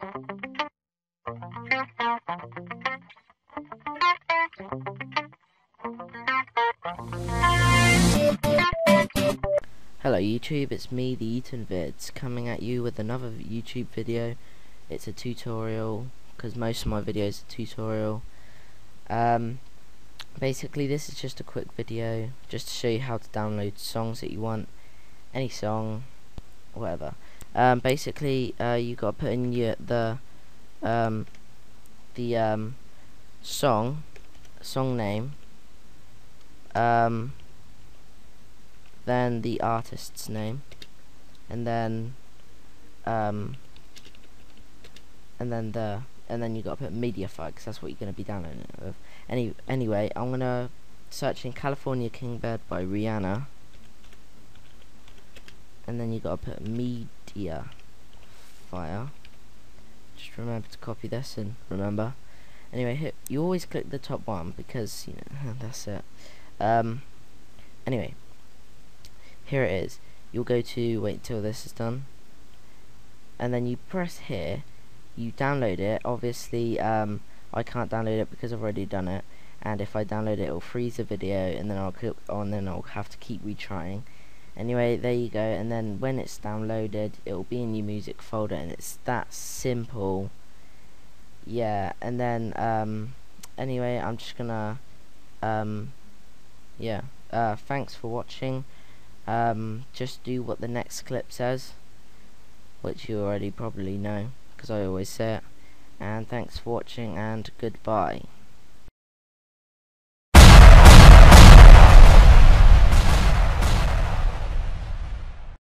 Hello YouTube, it's me, the Eaton Vids, coming at you with another YouTube video. It's a tutorial, because most of my videos are tutorial. Um, basically this is just a quick video, just to show you how to download songs that you want, any song, whatever. Um, basically, uh, you got to put in your the um, the um, song, song name, um, then the artist's name, and then um, and then the and then you got to put MediaFire because that's what you're going to be downloading it with. Any anyway, I'm gonna search in California King Bed by Rihanna, and then you got to put media file. Just remember to copy this and remember. Anyway, hit, you always click the top one because you know that's it. Um, anyway, here it is. You'll go to wait until this is done. And then you press here. You download it. Obviously um, I can't download it because I've already done it. And if I download it it'll freeze the video and then I'll click on then I'll have to keep retrying anyway there you go. And then when it's downloaded it'll be in your music folder and it's that simple. Yeah and then um, anyway I'm just gonna um, yeah uh, thanks for watching. Um, just do what the next clip says which you already probably know because I always say it. And thanks for watching and goodbye